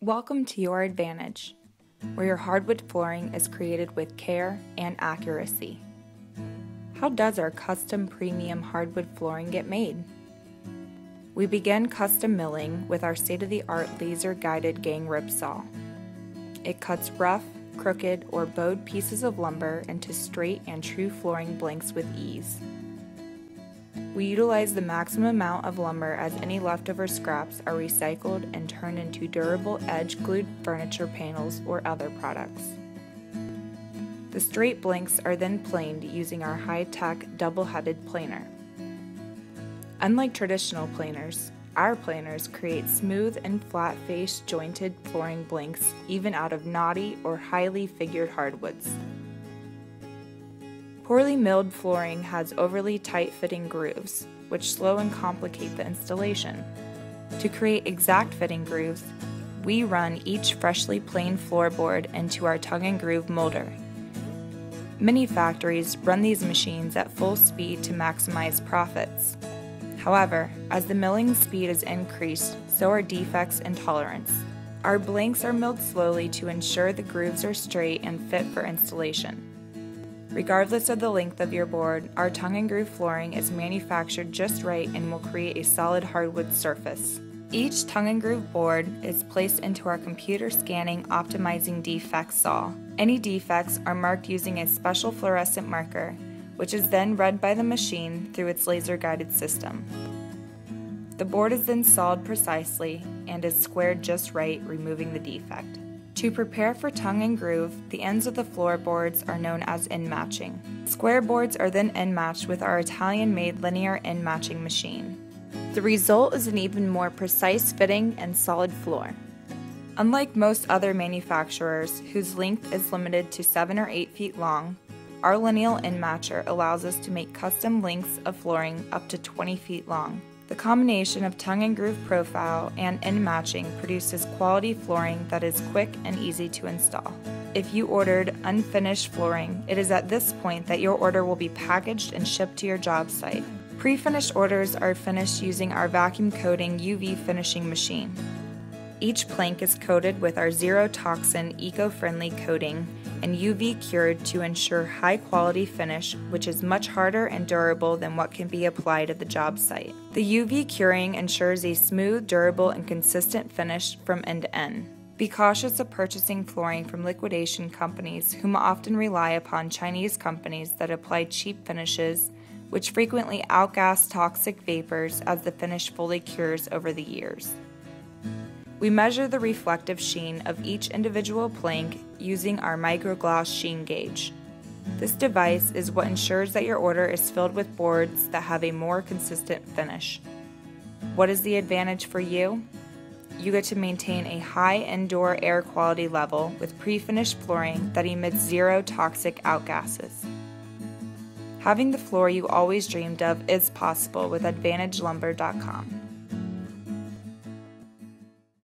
Welcome to Your Advantage, where your hardwood flooring is created with care and accuracy. How does our custom premium hardwood flooring get made? We begin custom milling with our state of the art laser guided gang rip saw. It cuts rough, crooked, or bowed pieces of lumber into straight and true flooring blanks with ease. We utilize the maximum amount of lumber as any leftover scraps are recycled and turned into durable edge glued furniture panels or other products. The straight blanks are then planed using our high-tech double-headed planer. Unlike traditional planers, our planers create smooth and flat-faced jointed flooring blanks even out of knotty or highly figured hardwoods. Poorly milled flooring has overly tight fitting grooves, which slow and complicate the installation. To create exact fitting grooves, we run each freshly planed floorboard into our tongue and groove molder. Many factories run these machines at full speed to maximize profits. However, as the milling speed is increased, so are defects and tolerance. Our blanks are milled slowly to ensure the grooves are straight and fit for installation. Regardless of the length of your board, our tongue and groove flooring is manufactured just right and will create a solid hardwood surface. Each tongue and groove board is placed into our computer scanning optimizing defects saw. Any defects are marked using a special fluorescent marker, which is then read by the machine through its laser guided system. The board is then sawed precisely and is squared just right, removing the defect. To prepare for tongue and groove, the ends of the floorboards are known as end matching. Square boards are then end matched with our Italian made linear end matching machine. The result is an even more precise fitting and solid floor. Unlike most other manufacturers whose length is limited to 7 or 8 feet long, our lineal end matcher allows us to make custom lengths of flooring up to 20 feet long. The combination of tongue and groove profile and end matching produces quality flooring that is quick and easy to install. If you ordered unfinished flooring, it is at this point that your order will be packaged and shipped to your job site. Pre-finished orders are finished using our vacuum coating UV finishing machine. Each plank is coated with our zero toxin eco friendly coating and UV cured to ensure high quality finish, which is much harder and durable than what can be applied at the job site. The UV curing ensures a smooth, durable, and consistent finish from end to end. Be cautious of purchasing flooring from liquidation companies whom often rely upon Chinese companies that apply cheap finishes, which frequently outgas toxic vapors as the finish fully cures over the years. We measure the reflective sheen of each individual plank using our micro-gloss sheen gauge. This device is what ensures that your order is filled with boards that have a more consistent finish. What is the advantage for you? You get to maintain a high indoor air quality level with pre-finished flooring that emits zero toxic outgases. Having the floor you always dreamed of is possible with AdvantageLumber.com.